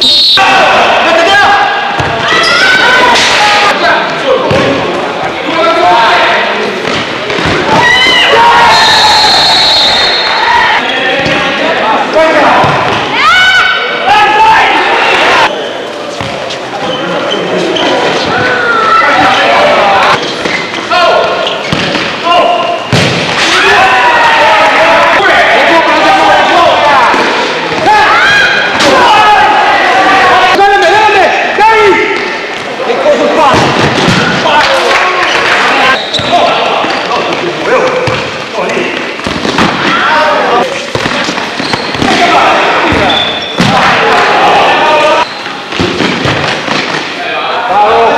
Shut